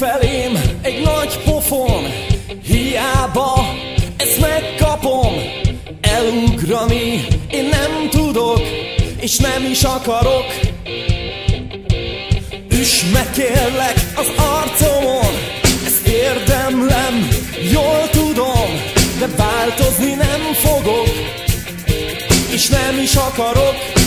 felém egy nagy pofon. Hiába ezt megkapom Elugrani én nem tudok És nem is akarok. Üss meg kérlek az arcomon Ezt érdemlem, jól tudom De változni nem fogok És nem is akarok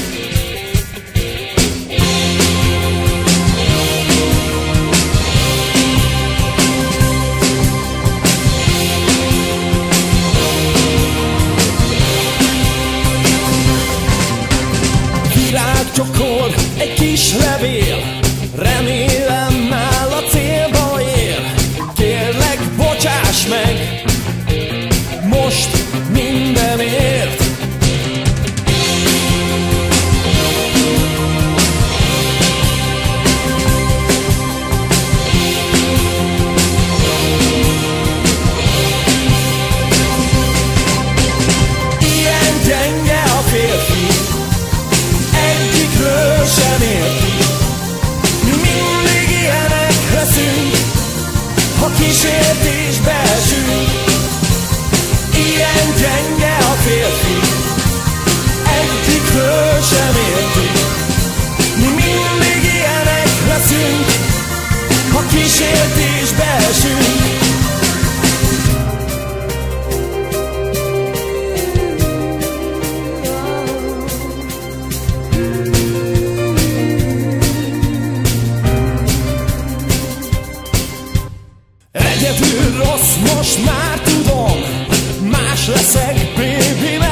csokol egy kis levél. Remélem kísértésbe esünk. Ilyen gyenge a férfi Egyedül rossz, most már tudom Más leszek, baby,